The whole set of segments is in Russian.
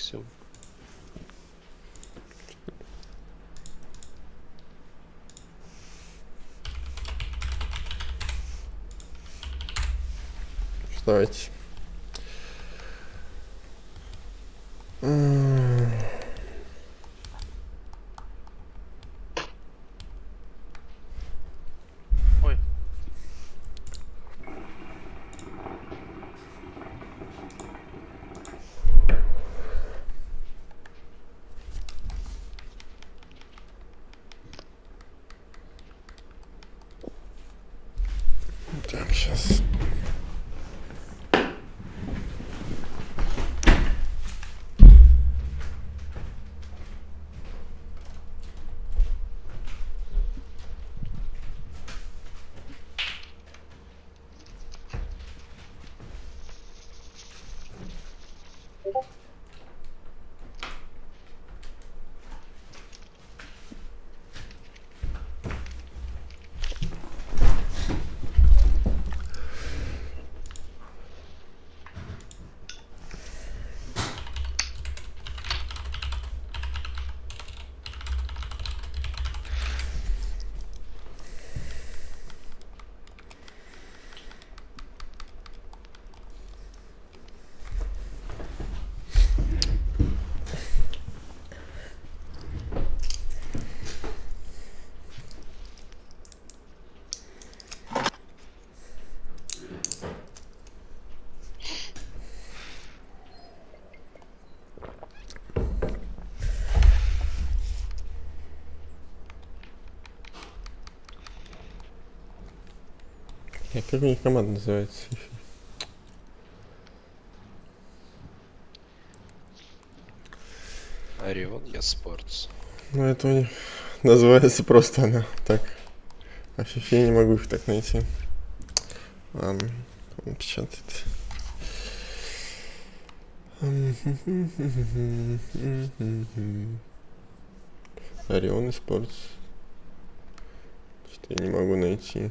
максимум. Давайте. Ой. Так, сейчас. А Как у них команда называется? Орион, я спортс. Ну, это у них называется просто она так. А фифе не могу их так найти. Ладно, он печатает. Орион и Спортс. Что я не могу найти.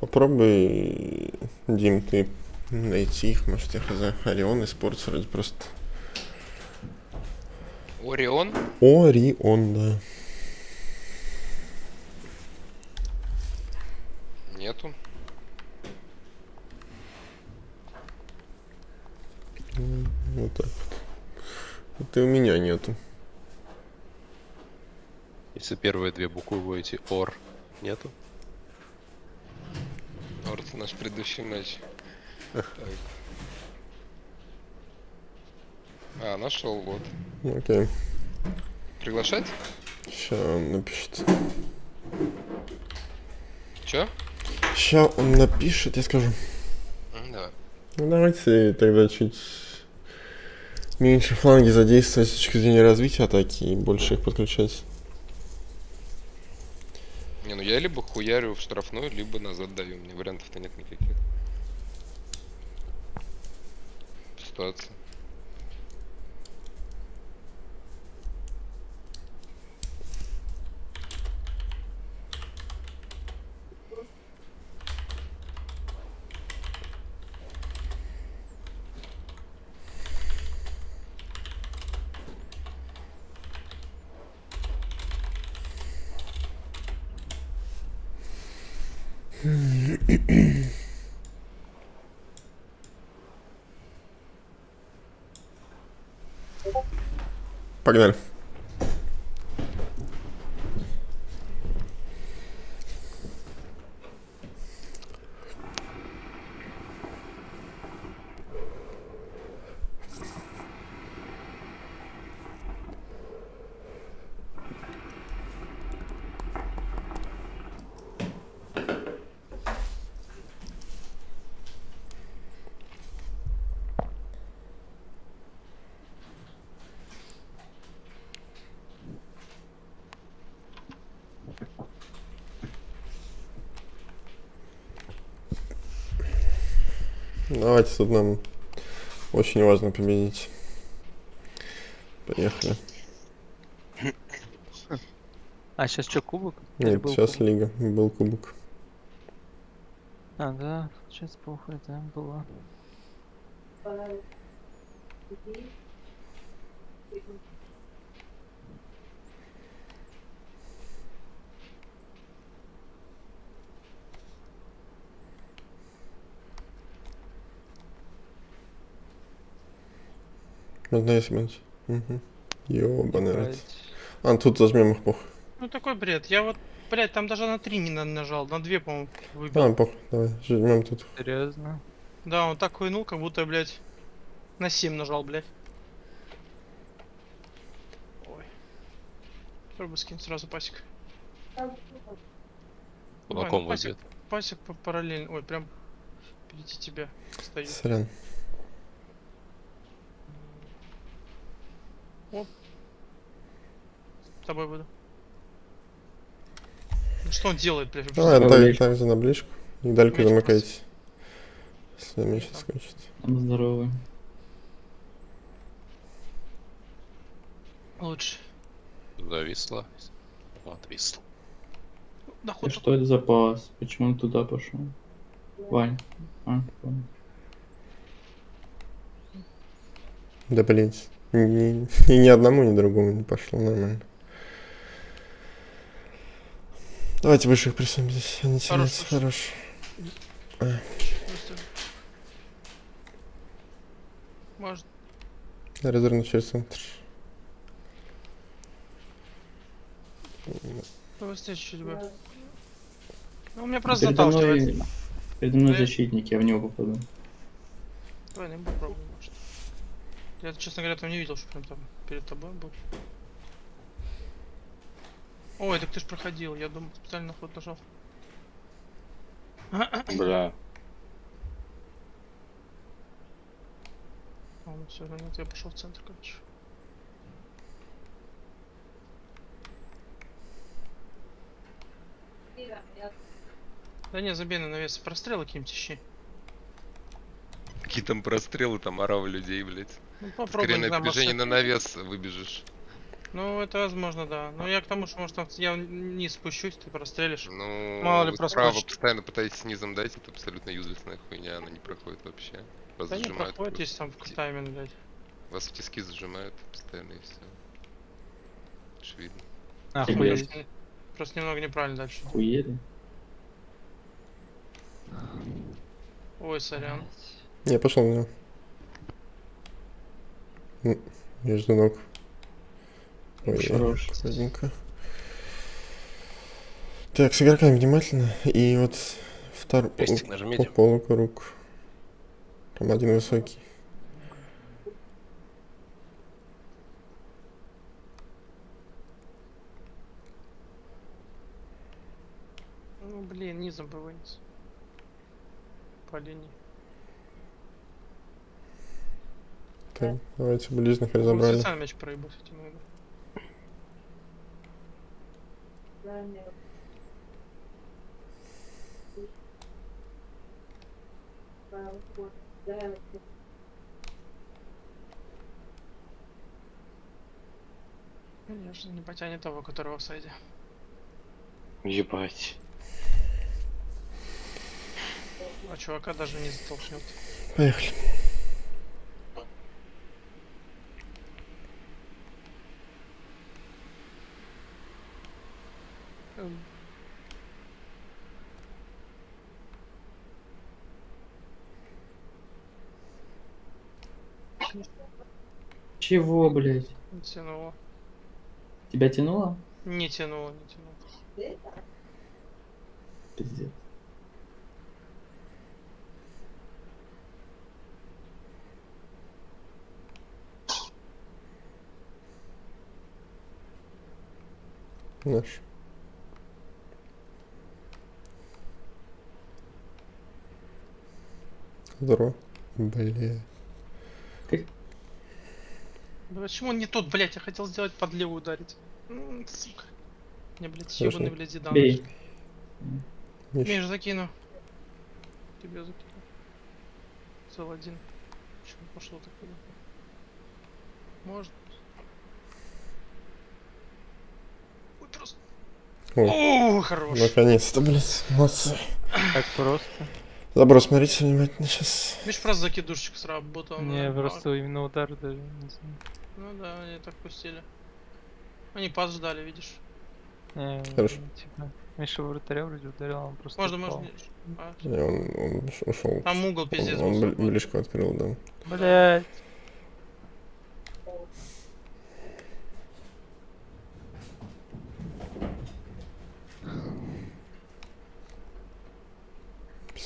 Попробуй, Дим, ты найти их, может, я хз. Орион и Спортс вроде просто. Орион? Орион, да. Нету. Вот так вот. Вот и у меня нету. Если первые две буквы вводите ор, нету. Ор это наш предыдущий матч. А, нашел, вот. Окей. Приглашать? Сейчас он напишет. Чё? Сейчас он напишет, я скажу. Давай. Ну давайте тогда чуть меньше фланги задействовать с точки зрения развития атаки и больше их подключать. Не, ну я либо хуярю в штрафную, либо назад даю. Мне вариантов-то нет никаких. Ситуация. Погнали. Давайте тут нам Очень важно победить. Поехали. А сейчас что, кубок? Или Нет, был сейчас кубок? лига. Был кубок. А, да, сейчас похуй, да, было. Можно я съебать? Угу. Ёбаный рот. А, тут зажмем их похуй. Ну такой бред. Я вот, блядь, там даже на 3 не на- нажал, на 2, по-моему, выбил. А, похуй, давай, жмем тут. Серьезно? Да, он так хуйнул, как будто, блядь, на 7 нажал, блядь. Ой. Попробуй скинь сразу пасик. Кулаком ну, пасик, по- параллельно. Ой, прям впереди тебя стою. Сорян. С тобой буду. Ну что он делает, блядь? так, блядь. так, за наближку. Недалеко Меч замыкайтесь. Если меч сейчас кончится. Там здоровый. Лучше. Да И хоть что это за пас? Почему он туда пошел? Вань. А, понял. Да блять. Ни, и ни одному, ни другому не пошло нормально. Давайте высших присем здесь. Они Хорош, хорош. Просто... Может. Разверну через центр. Быстрее чуть-чуть бы. Ну, у меня просто Передо мной, передо мной защитник, я в него попаду. Давай, ну попробуем. Я, честно говоря, там не видел, что прям там перед тобой был. Ой, так ты ж проходил, я думал, специально на ход нажал. Бля. А, ну все, нет, я пошел в центр, короче. Да не, забей на навес, прострелы какие-нибудь ищи. Какие там прострелы, там орав людей, блядь. Ну Скорее попробуй, не на движение на навес выбежишь. Ну, это возможно, да. Но я к тому, что, может, там я не спущусь, ты прострелишь. Ну, Мало ли справа проскочит. постоянно пытаетесь снизом дать, это абсолютно юзлесная хуйня, она не проходит вообще. Вас Да не проходит, если там в тайминг, блядь. Вас в тиски зажимают постоянно и все. Очевидно. Охуеть. Просто, немного неправильно дальше. Хуели? Ой, сорян. Не, пошел на него. Между ног. Ой, Хорош. аккуратненько. Так, с игроками внимательно. И вот второй по нажмите. полукруг. Там один высокий. Ну, блин, низом бы вынес. По линии. Так, давайте ближних разобрали. специально мяч проебал с этим. Конечно, не потянет того, которого в сайде. Ебать. А чувака даже не затолкнет. Поехали. Чего, блядь? Не тянуло. Тебя тянуло? Не тянуло, не тянуло. Пиздец. Наш. Здорово. Бля. Да почему он не тот, блять, я хотел сделать под левую ударить. М, Сука. Не, блядь, ебаный, блядь, Зидан. Бей. Миш. Закину. Тебе закину. Цел один. Почему пошло такое? Может. Ой, просто. О, О, хорош. наконец-то, блядь, молодцы. Так просто. Заброс, смотрите внимательно сейчас. Видишь, просто закидушечка сработал. Не, да. просто именно удар даже не знаю. Ну да, они так пустили. Они пас ждали, видишь. Не, Хорошо. типа, Миша вратаря вроде ударил, он просто Можно, упал. можно. А, Не, он, он уш- ушел. Там угол пиздец. Он, он был бли- свободный. ближко открыл, да. Блять.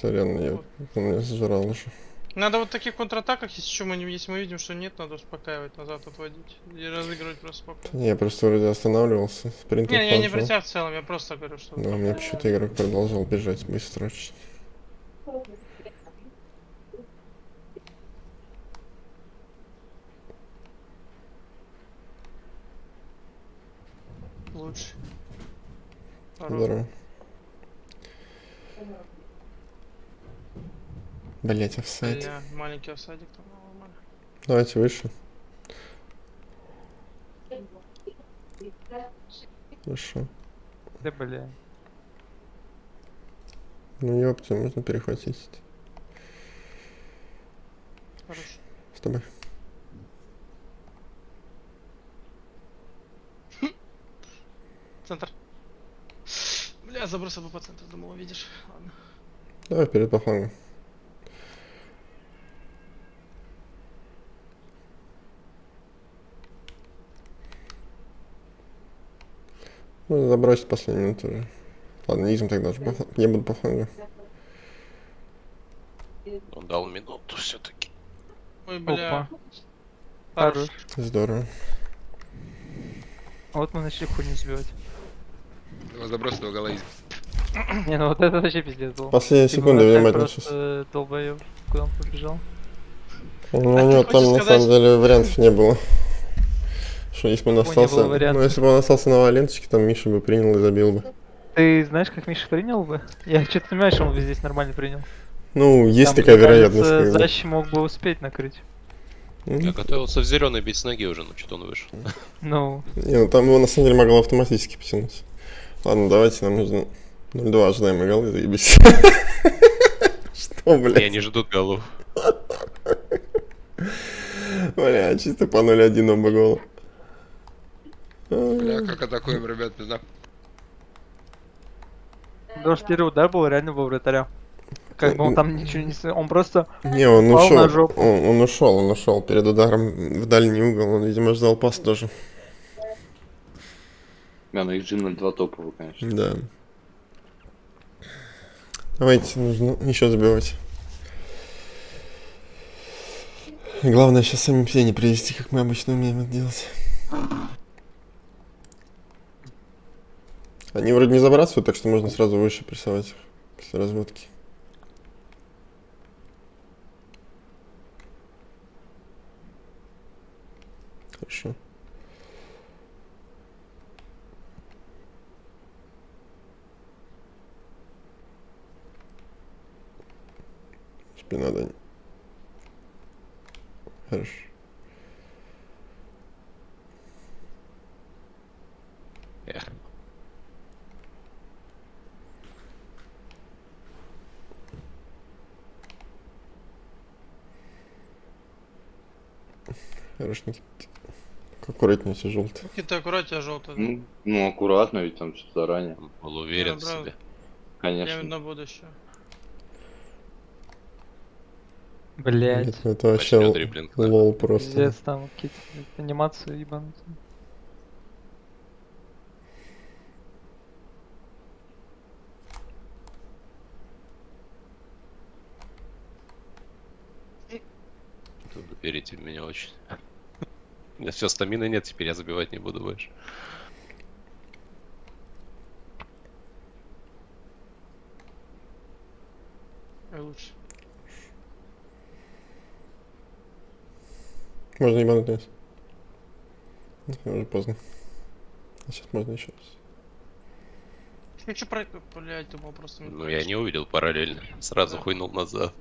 Сорян, я, он меня зажрал уже. Надо вот таких контратаках, если что, мы, не- если мы видим, что нет, надо успокаивать, назад отводить. И разыгрывать просто спокойно. Я просто вроде останавливался, спринтер Не, я не про тебя в целом, я просто говорю, что... Но у меня почему-то игрок продолжал бежать быстро очень. Лучше. Хорош. Здорово. Блять, офсайд. Бля, маленький осадик там нормально. Давайте выше. Хорошо. Да бля. Ну ёпта, можно перехватить. Хорош. С тобой. Центр. Бля, забросил бы по центру, думал, видишь. Ладно. Давай вперед по флангу. Ну, забросить последнюю минуту уже. Ладно, не идем тогда фла- Я буду по флангу. Он дал минуту все-таки. Ой, бля. Опа. Хорош. Здорово. А Вот мы начали хуйню сбивать. Два заброса, два гола из- Не, ну вот это вообще пиздец был. Последние Типа, секунды вратарь внимательно сейчас. просто долбоёб, куда он побежал. Ну, А у него хочешь там на самом деле вариантов не было. Что если бы он не остался... Ну, если бы он остался на ленточке, там Миша бы принял и забил бы. Ты знаешь, как Миша принял бы? Я что-то понимаю, что он бы здесь нормально принял. Ну, есть Там, такая вероятность. кажется. Защи мог бы успеть накрыть. Я готовился в зеленый бить с ноги уже, но что-то он вышел. Ну, Не, ну там его на самом деле могло автоматически потянуть. Ладно, давайте, нам нужно 0-2 ожидаемый гол, и заебись. Что, блядь? они ждут голов. Бля, чисто по 0-1 оба гола. Бля, как атакуем, ребят, пизда. что первый удар был реально был вратаря. Как бы он там ничего не... Он просто... Не, он Пал на ушел. жопу. Он, он ушел, он ушел перед ударом в дальний угол. Он, видимо, ждал пас тоже. Не, ну XG 02 топовый, конечно. Да. Давайте, нужно еще забивать. Главное сейчас сами все не привести, как мы обычно умеем это делать. Они вроде не забрасывают, так что можно сразу выше прессовать их после разводки. Хорошо. Спина Дань. Хорошо. Хорош, Никита. Аккуратнее все желтый. Какие-то аккуратнее желтый. Ну, ну, аккуратно, ведь там что заранее. Был уверен Да, в себе. Я Конечно. на будущее. Блять. Нет, ну это вообще л- дриблинг, да. лол просто. Пиздец, там какие-то анимации ебанутые. Тут верите в меня очень. У меня все, стамины нет, теперь я забивать не буду больше. Лучше. Можно ебануть вниз. Ну, Уже поздно. А сейчас можно еще раз. Я что про... Блять, думал просто... Ну я не увидел параллельно. Сразу Да. хуйнул назад.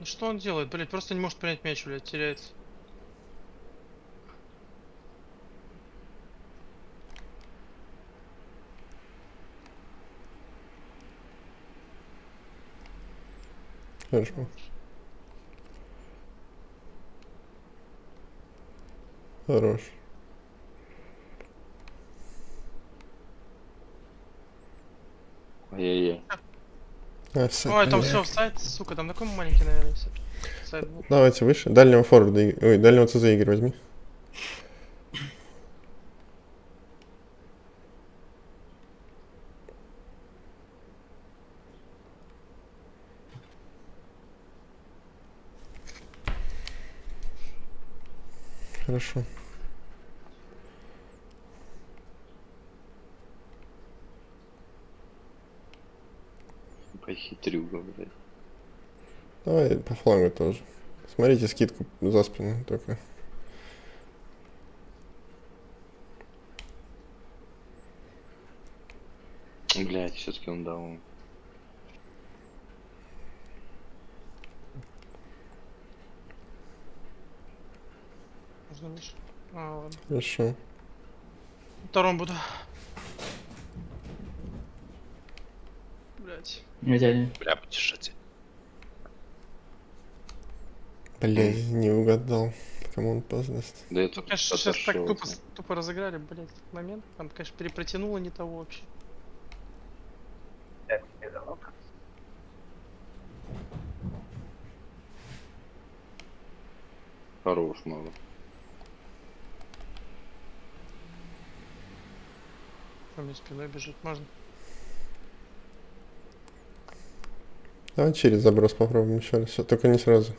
Ну что он делает, блять, просто не может принять мяч, блять, теряется. Хорошо. Хорош. Ай-яй-яй. А, Ой, там все, сайт, сука, там такой маленький, наверное. Сайт был. Давайте выше. Дальнего форварда, ой, дальнего ЦЗ Игорь возьми. Хорошо. Похитрюга, блядь. Давай по флангу тоже. Смотрите скидку за спину только. Блядь, все-таки он дал. Можно выше. А, ладно. Хорошо. Втором буду. Блять. Не дядя. Бля, потешите. Блять, не угадал. Кому он даст. Да я Ну, конечно, сейчас так тупо, тупо разыграли, блять, этот момент. Там, конечно, перепротянуло не того вообще. Хорош, мало. Ко мне спиной бежит, можно? Давай через заброс попробуем еще раз. Только не сразу.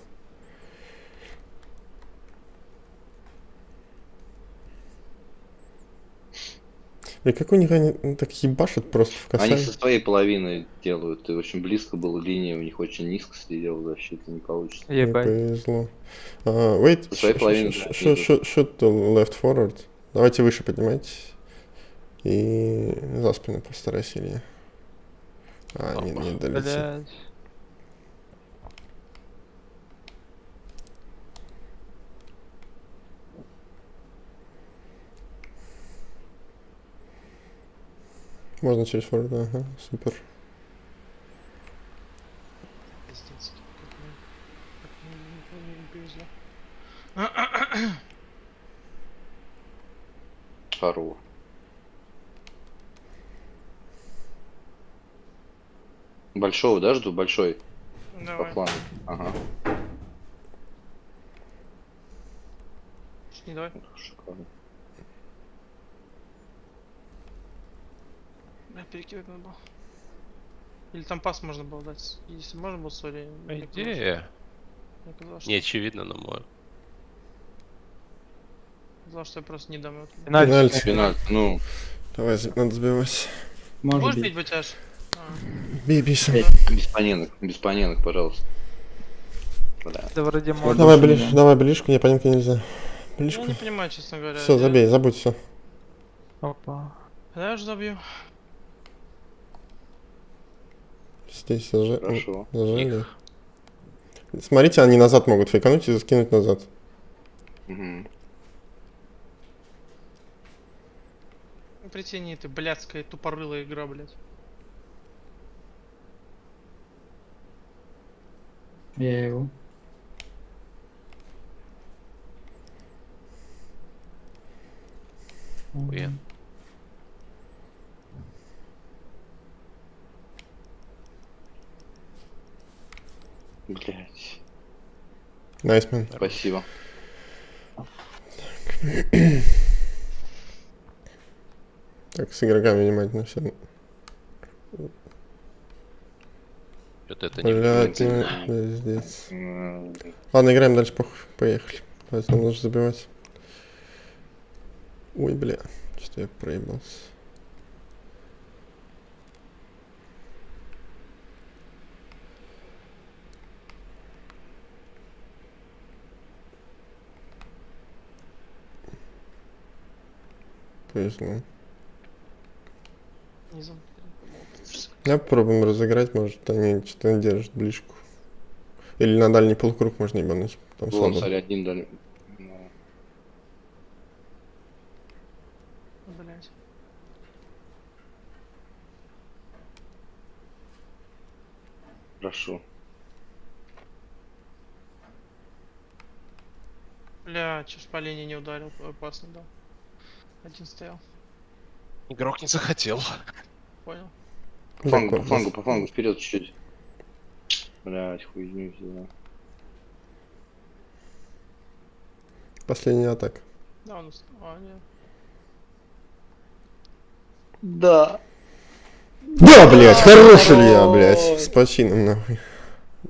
И как у них они ну, так ебашат просто в Они касание? со своей половины делают. Ты очень близко был, линия у них очень низко следила защита, не получится. Ебать. повезло. А, wait, Со своей половины, sh- да, sh- вижу. sh- shoot to left forward. Давайте выше поднимайтесь. И за спину постарайся, Илья. А, не, не долетит. Можно через форвард, ага, супер. Пиздец. Как мне, как мне не- не повезло. Хорош. Большого, да, жду? Большой. По Давай. флангу. Ага. Не давай. Шикарно. Бля, перекидывать надо было. Или там пас можно было дать. Если можно было, сори. По мне казалось- что, не очевидно, но мой. казалось, что я просто не дам. Пенальти. Пенальти. Пенальти, ну, Давай, надо сбивать. может Можешь быть. бить батяж? А, Бей, бей сам. Без поненок, без поненок, пожалуйста. Да вроде можно. Давай, ближ, давай ближку, не понятно нельзя. Я Ближку. не понимаю, честно говоря. Все, Я- забей, забудь все. Опа. Я уже забью. Здесь зажа- Хорошо. зажали. Смотрите, они назад могут фейкануть и скинуть назад. Ну, Притяни ты, блядская тупорылая игра, блядь. Я его. Хуя. Блять. Найсмен. Спасибо. Так, с игроками внимательно все. Что-то это не Блять, не. М, Ладно, играем дальше, похуй. Поехали. Давайте нам нужно забивать. Ой, бля. Что я проебался. Повезло. Не Я попробуем разыграть, может они что-то держат ближку. Или на дальний полукруг можно ебануть. Там Вон, слабо. смотри, один дали. Ну, Блять. Хорошо. Бля, чё ж по линии не ударил, опасно дал. Один стоял, Игрок не захотел. понял. По флангу, по Так, флангу, по флангу, вперед чуть-чуть. Блять, хуйню взяла. Последний атак. Да, он... ус- А, нет. Да. Да, блядь, хорош Илья, блядь. С почином, нахуй.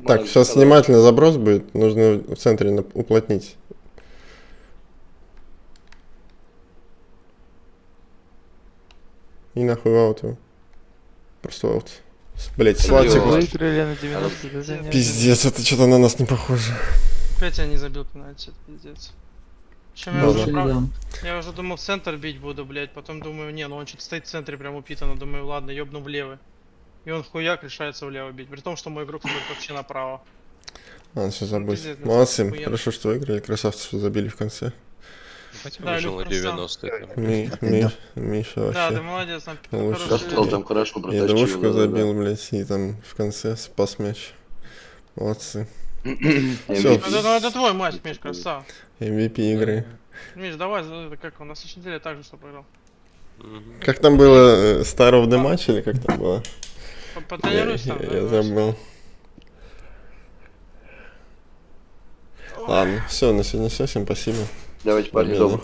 Так, сейчас внимательно заброс будет. Нужно в центре уплотнить. И нахуй в аут его. Просто в аут. С- Блядь, Ё. сватик. Выиграли на 90, это занятно. Пиздец, это что-то на нас не похоже. Опять я не забил пенальти, это пиздец. Чем я Да, уже, прав- я уже думал в центр бить буду, блять, потом думаю, не, ну он что-то стоит в центре прям упитано, думаю, ладно, ёбну влево. И он хуяк решается влево бить, при том, что мой игрок смотрит вообще направо. Ладно, все ну, Молодцы, хорошо, что выиграли. Красавцы, что забили в конце. На красава. 90 Ми- Ми- Миша Да, ты вообще. молодец, там Лучше. там хорошо Я протащил. двушку да, да. забил, блядь, и там в конце спас мяч. Молодцы. Всё. Это, твой матч, Миш, красава. MVP игры. Миш, давай, как, у нас на неделе так же, что проиграл. Как там было? э, Star of the Match или как там было? По- Я, Потренируйся там, я- я забыл. Ладно, все, на сегодня все. Всем спасибо. Давайте, парни, добрых.